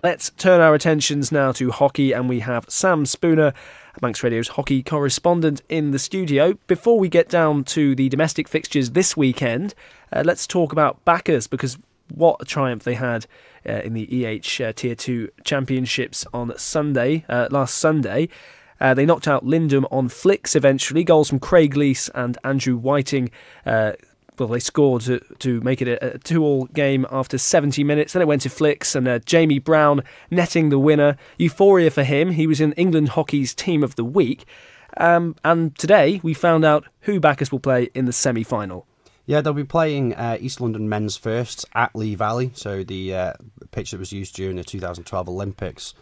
Let's turn our attentions now to hockey, and we have Sam Spooner, Manx Radio's hockey correspondent, in the studio. Before we get down to the domestic fixtures this weekend, uh, let's talk about Bacchus because what a triumph they had uh, in the EH uh, Tier 2 Championships on Sunday, uh, last Sunday. Uh, they knocked out Lindum on flicks eventually. Goals from Craig Lees and Andrew Whiting uh, well, they scored to, to make it a, a two-all game after 70 minutes. Then it went to flicks, and uh, Jamie Brown netting the winner. Euphoria for him. He was in England Hockey's Team of the Week. Um, and today we found out who Bacchus will play in the semi-final. Yeah, they'll be playing uh, East London men's first at Lee Valley, so the uh, pitch that was used during the 2012 Olympics,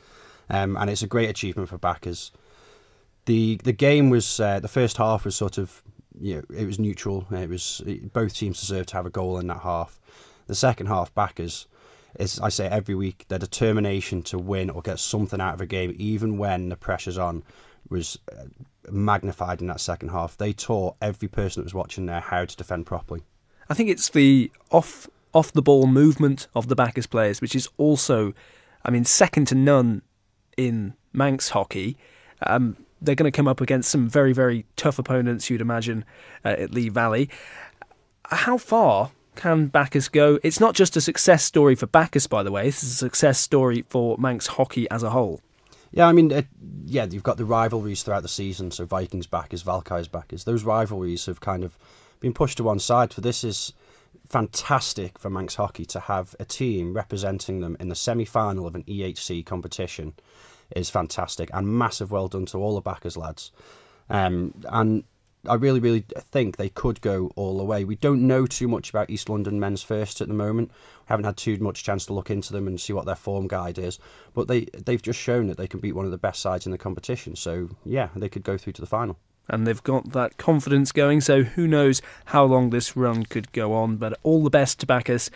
um, and it's a great achievement for Bacchus. the The game was uh, the first half was sort of you know, it was neutral. It was it, both teams deserved to have a goal in that half. The second half, Bacchus, is I say every week, their determination to win or get something out of a game, even when the pressure's on, was uh, magnified in that second half. They taught every person that was watching there how to defend properly. I think it's the off off the ball movement of the Bacchus players, which is also, I mean, second to none in Manx hockey. Um, they're going to come up against some very, very tough opponents, you'd imagine, uh, at Lee Valley. How far can Bacchus go? It's not just a success story for Bacchus, by the way. This is a success story for Manx hockey as a whole. Yeah, I mean, it, yeah, you've got the rivalries throughout the season. So Vikings Bacchus, Valkyries Bacchus. Those rivalries have kind of been pushed to one side. For this is fantastic for Manx hockey to have a team representing them in the semi-final of an EHC competition is fantastic and massive well done to all the Bacchus, lads. Um, and I really, really think they could go all the way. We don't know too much about East London men's first at the moment. We haven't had too much chance to look into them and see what their form guide is. But they they've just shown that they can beat one of the best sides in the competition. So yeah, they could go through to the final. And they've got that confidence going. So who knows how long this run could go on? But all the best to Bacchus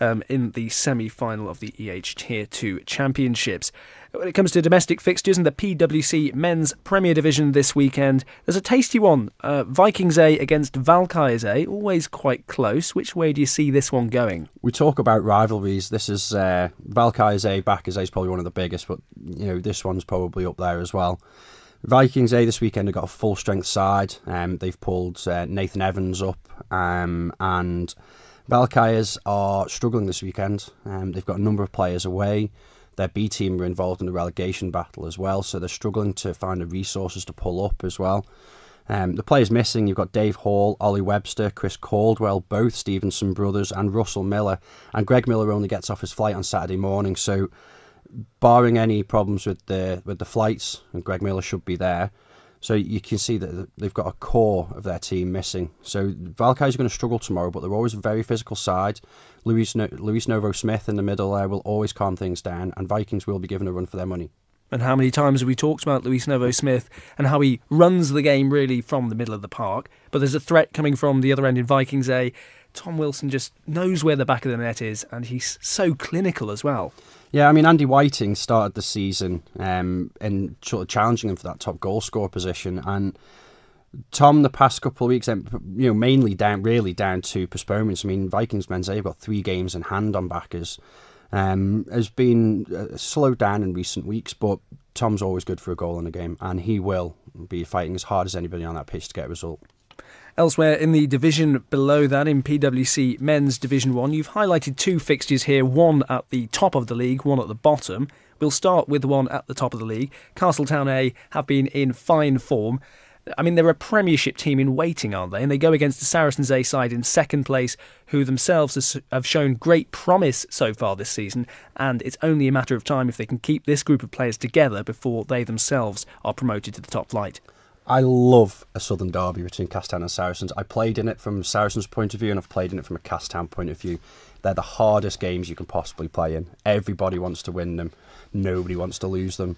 um, in the semi final of the EH Tier 2 Championships. When it comes to domestic fixtures in the PWC Men's Premier Division this weekend, there's a tasty one. Uh, Vikings A against Valkyries A, always quite close. Which way do you see this one going? We talk about rivalries. This is uh, Valkyries A, Bacchus A is probably one of the biggest, but you know this one's probably up there as well. Vikings A this weekend have got a full strength side. Um, they've pulled uh, Nathan Evans up um, and Valkyries are struggling this weekend. Um, they've got a number of players away. Their B team are involved in the relegation battle as well, so they're struggling to find the resources to pull up as well. Um, the players missing, you've got Dave Hall, Ollie Webster, Chris Caldwell, both Stevenson brothers, and Russell Miller. And Greg Miller only gets off his flight on Saturday morning, so barring any problems with the with the flights, and Greg Miller should be there, so you can see that they've got a core of their team missing. So Valkyries are going to struggle tomorrow, but they're always a very physical side. Luis, no- Luis Novo Smith in the middle there will always calm things down, and Vikings will be given a run for their money. And how many times have we talked about Luis Novo Smith and how he runs the game really from the middle of the park? But there's a threat coming from the other end in Vikings A. Tom Wilson just knows where the back of the net is, and he's so clinical as well. Yeah, I mean Andy Whiting started the season um, and sort of challenging him for that top goal scorer position, and Tom the past couple of weeks, you know, mainly down really down to postponements. I mean, Vikings men's they've got three games in hand on Bacchus. Um, has been uh, slowed down in recent weeks, but Tom's always good for a goal in a game, and he will be fighting as hard as anybody on that pitch to get a result. Elsewhere in the division below that, in PWC Men's Division 1, you've highlighted two fixtures here, one at the top of the league, one at the bottom. We'll start with the one at the top of the league. Castletown A have been in fine form. I mean, they're a Premiership team in waiting, aren't they? And they go against the Saracens A side in second place, who themselves have shown great promise so far this season. And it's only a matter of time if they can keep this group of players together before they themselves are promoted to the top flight. I love a Southern derby between Castletown and Saracens. I played in it from Saracens' point of view, and I've played in it from a Castletown point of view. They're the hardest games you can possibly play in. Everybody wants to win them. Nobody wants to lose them.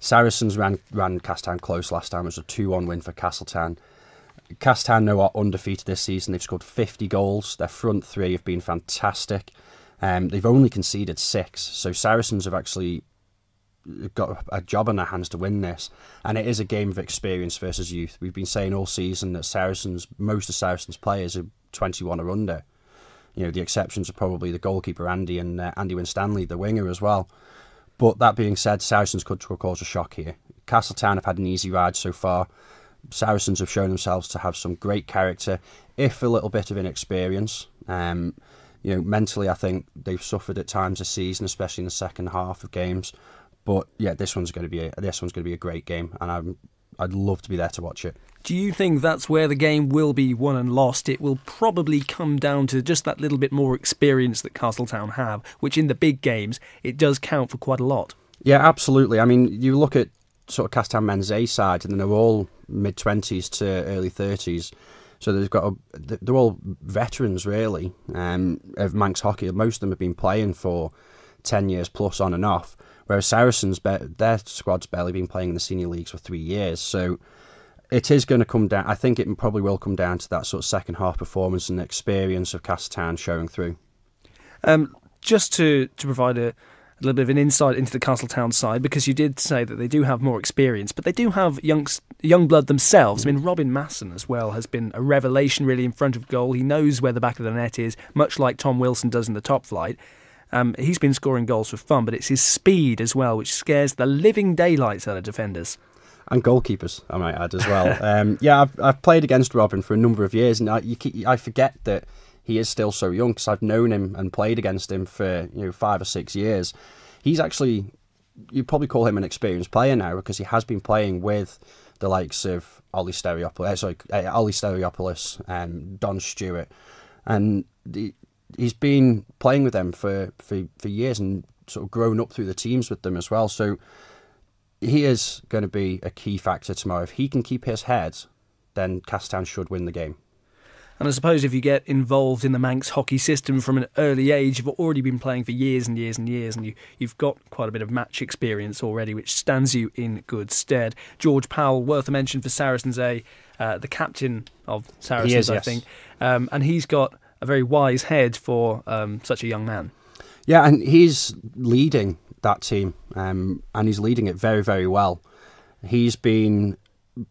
Saracens ran ran Castletown close last time. It was a two-one win for Castletown. Castletown now are undefeated this season. They've scored 50 goals. Their front three have been fantastic. Um, they've only conceded six. So Saracens have actually got a job on their hands to win this, and it is a game of experience versus youth. We've been saying all season that Saracens, most of Saracens players are 21 or under. You know, the exceptions are probably the goalkeeper Andy and uh, Andy Winstanley, the winger as well. But that being said, Saracens could cause a shock here. Castletown have had an easy ride so far. Saracens have shown themselves to have some great character, if a little bit of inexperience. Um, you know, mentally, I think they've suffered at times this season, especially in the second half of games. But yeah, this one's going to be a, this one's going to be a great game, and I'm I'd love to be there to watch it. Do you think that's where the game will be won and lost? It will probably come down to just that little bit more experience that Castletown have, which in the big games it does count for quite a lot. Yeah, absolutely. I mean, you look at sort of Castletown men's A side, and they're all mid twenties to early thirties. So they've got a, they're all veterans really um, of Manx hockey. Most of them have been playing for ten years plus on and off. Whereas Saracens, their squad's barely been playing in the senior leagues for three years. So it is going to come down. I think it probably will come down to that sort of second half performance and experience of Castletown showing through. Um, just to to provide a, a, little bit of an insight into the Castletown side, because you did say that they do have more experience, but they do have young young blood themselves. I mean, Robin Masson as well has been a revelation really in front of goal. He knows where the back of the net is, much like Tom Wilson does in the top flight. Um, he's been scoring goals for fun, but it's his speed as well, which scares the living daylights out of defenders. And goalkeepers, I might add as well. um, yeah, I've, I've played against Robin for a number of years, and I, keep, I forget that he is still so young because I've known him and played against him for you know five or six years. He's actually, you'd probably call him an experienced player now because he has been playing with the likes of Ollie Stereopoulos, uh, sorry, uh, Ollie Stereopoulos, and Don Stewart, and the, he's been playing with them for, for, for years and sort of grown up through the teams with them as well. So he is going to be a key factor tomorrow. If he can keep his head, then Castletown should win the game. And I suppose if you get involved in the Manx hockey system from an early age, you've already been playing for years and years and years, and you, you've got quite a bit of match experience already, which stands you in good stead. George Powell, worth a mention for Saracens A, uh, the captain of Saracens, is, I yes. think. Um, and he's got a very wise head for um, such a young man. Yeah, and he's leading that team, um, and he's leading it very, very well. He's been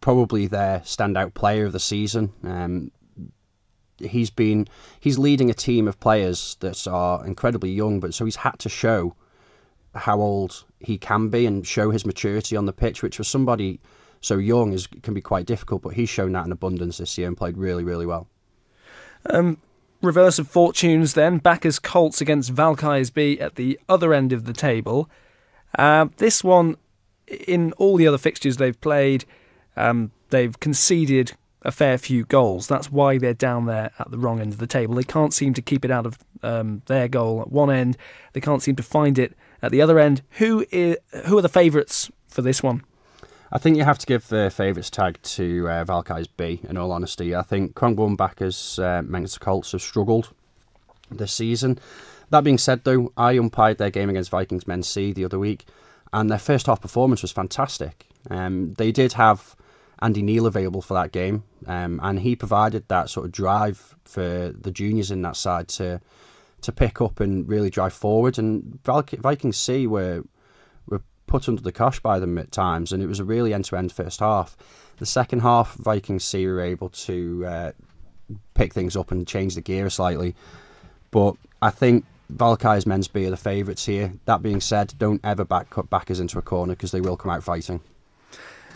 probably their standout player of the season. Um, he's been he's leading a team of players that are incredibly young, but so he's had to show how old he can be and show his maturity on the pitch, which for somebody so young is can be quite difficult. But he's shown that in abundance this year and played really, really well. Um, reverse of fortunes then. Bacchus Colts against Valkyries B at the other end of the table. Uh, this one, in all the other fixtures they've played, um, they've conceded a fair few goals. That's why they're down there at the wrong end of the table. They can't seem to keep it out of um, their goal at one end. They can't seem to find it at the other end. Who is, who are the favourites for this one? I think you have to give the favourites tag to uh, Valkyries B, in all honesty. I think Cronkbourne Bacchus, uh, Colts, have struggled this season. That being said, though, I umpired their game against Vikings Men C the other week, and their first half performance was fantastic. Um, they did have Andy Neal available for that game, um, and he provided that sort of drive for the juniors in that side to to pick up and really drive forward. And Vikings C were put under the cosh by them at times, and it was a really end to end first half. The second half, Vikings C were able to uh, pick things up and change the gear slightly. But I think Valkyries men's B are the favourites here. That being said, don't ever back cut Bacchus into a corner because they will come out fighting.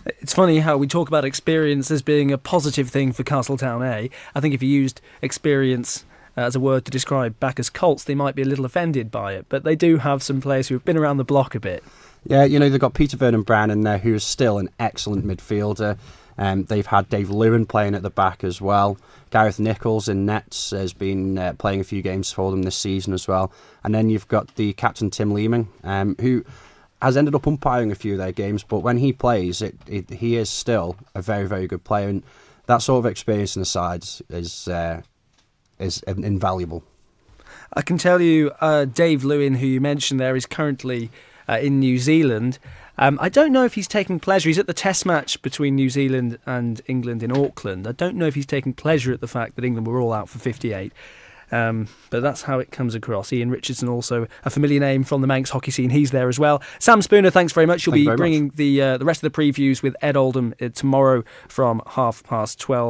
It's funny how we talk about experience as being a positive thing for Castletown A. I think if you used experience as a word to describe Bacchus Colts, they might be a little offended by it. But they do have some players who have been around the block a bit. Yeah, you know, they've got Peter Vernon Brown in there, who is still an excellent midfielder. Um, they've had Dave Lewin playing at the back as well. Gareth Nichols in nets has been uh, playing a few games for them this season as well. And then you've got the captain Tim Leeming, um, who has ended up umpiring a few of their games, but when he plays, it, it, he is still a very, very good player. And that sort of experience in the sides is uh, is invaluable. I can tell you, uh, Dave Lewin, who you mentioned there, is currently uh, in New Zealand. Um, I don't know if he's taking pleasure. He's at the Test match between New Zealand and England in Auckland. I don't know if he's taking pleasure at the fact that England were all out for 58. Um, but that's how it comes across. Ian Richardson, also a familiar name from the Manx hockey scene, he's there as well. Sam Spooner, thanks very much. You'll Thank be bringing the uh, the rest of the previews with Ed Oldham uh, tomorrow from half past twelve.